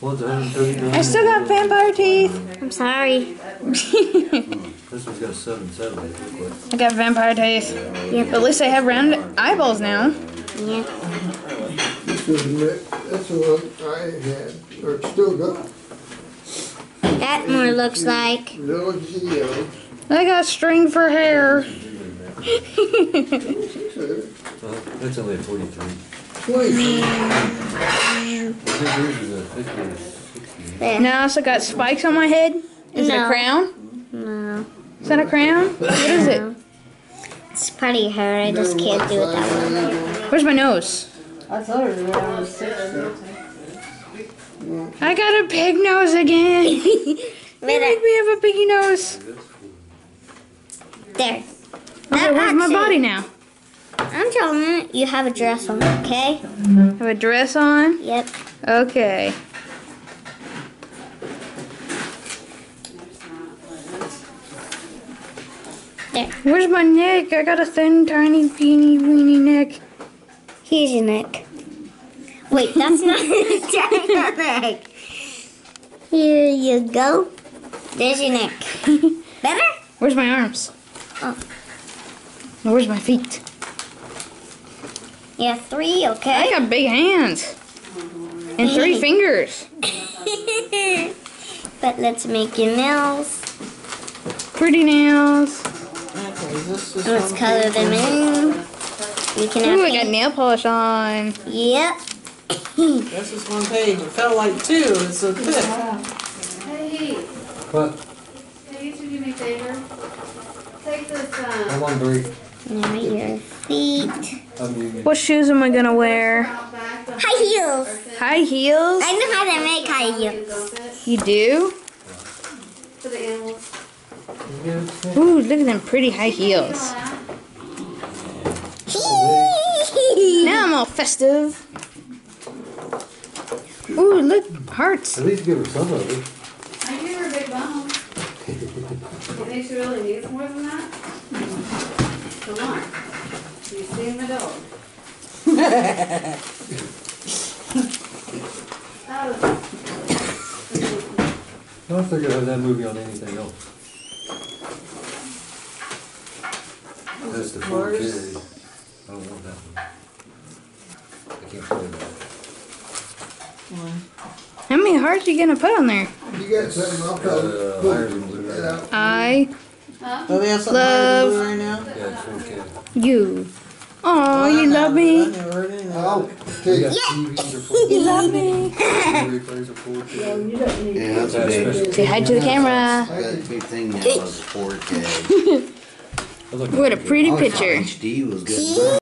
One's 139. I still got vampire teeth. I'm sorry. This one's got 770. Look like. I got vampire teeth. Yep. At least I have round eyeballs now. Yeah. This is Nick, that's the one I had, or still got, That more looks like. little Geo. I got string for hair. Uh, that's only a 43. Twenty, I think yours is a 50 or 60. There. Now I also got spikes on my head. Is it a crown? No. Is that a crown? What is it? It's pretty hair. I just can't do it that way. Where's my nose? I thought it was around sixty. I got a pig nose again. They make me have a piggy nose. There. Okay, where's my body now? I'm telling you, you have a dress on, okay? Have a dress on? Yep. Okay. There. Where's my neck? I got a thin, tiny, teeny, weeny neck. Here's your neck. Wait, that's not your neck. Here you go. There's your neck. Better? Where's my arms? Oh. Where's my feet? Yeah, three, okay. I got big hands. And three fingers. but let's make your nails. Pretty nails. Okay, this Let's color page? them in. You can have Ooh, I got nail polish on. Yep. That's just one page. It felt like two. It's so thick. Hey, What? can you do me a favor? Take this, I'm um, on break. Now your feet. I'm union. What shoes am I gonna wear? out back. the- High heels. High heels? I know how to make high heels. You do? For the animals. Ooh, look at them pretty high heels. Now I'm all festive. Ooh, look, hearts. At least give her some of it. I give her a big bone. You think she really needs more than that? Come. You seen the dog. I don't was I figured have that movie on anything else. That's the 4K. I don't want that one. I can't play that. How many hearts are you gonna put on there? you got something, I'll Uh, tell Iron Blue. that out. I, Do they have something Love. Love. right now? Yeah, 4K. you. Oh, I you love me. never heard anything. I'll We take got it. TVs are 4K. You love me. Replays are 4K. You don't need. Yeah, that's a big. Say hi to the camera. that big thing now is 4K. I What a pretty I always thought picture. HD was good.